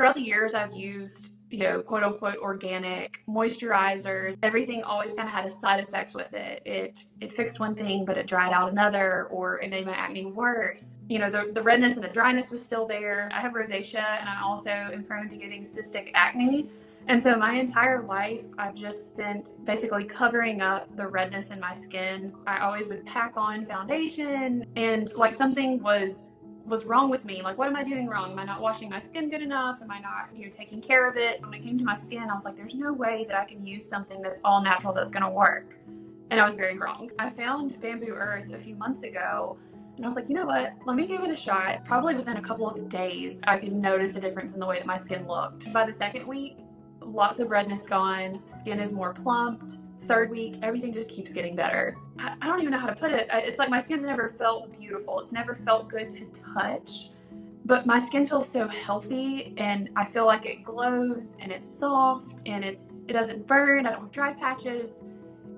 throughout the years, I've used you know, quote unquote organic moisturizers. Everything always kind of had a side effect with it. It it fixed one thing, but it dried out another, or it made my acne worse. You know, the, the redness and the dryness was still there. I have rosacea, and I also am prone to getting cystic acne. And so my entire life, I've just spent basically covering up the redness in my skin. I always would pack on foundation, and like something was was wrong with me. Like, what am I doing wrong? Am I not washing my skin good enough? Am I not, you know, taking care of it? When it came to my skin, I was like, there's no way that I can use something that's all natural that's going to work. And I was very wrong. I found Bambu Earth a few months ago and I was like, you know what? Let me give it a shot. Probably within a couple of days, I could notice a difference in the way that my skin looked. By the second week, lots of redness gone, skin is more plumped, third week, everything just keeps getting better. I, I don't even know how to put it. It's like my skin's never felt beautiful. It's never felt good to touch. But my skin feels so healthy and I feel like it glows and it's soft and it's it doesn't burn. I don't have dry patches.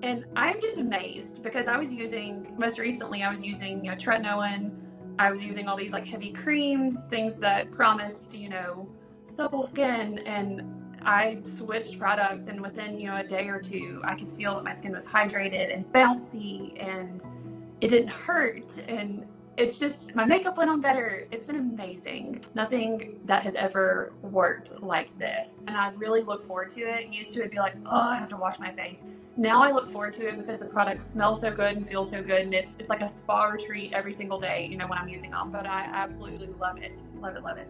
And I'm just amazed because I was using most recently I was using, you know, tretinoin. I was using all these like heavy creams, things that promised, you know, supple skin and I switched products and within, you know, a day or two, I could feel that my skin was hydrated and bouncy and it didn't hurt and it's just my makeup went on better. It's been amazing. Nothing that has ever worked like this. And I really look forward to it. Used to it be like, oh, I have to wash my face. Now I look forward to it because the products smell so good and feel so good and it's it's like a spa retreat every single day, you know, when I'm using them. But I absolutely love it. Love it, love it.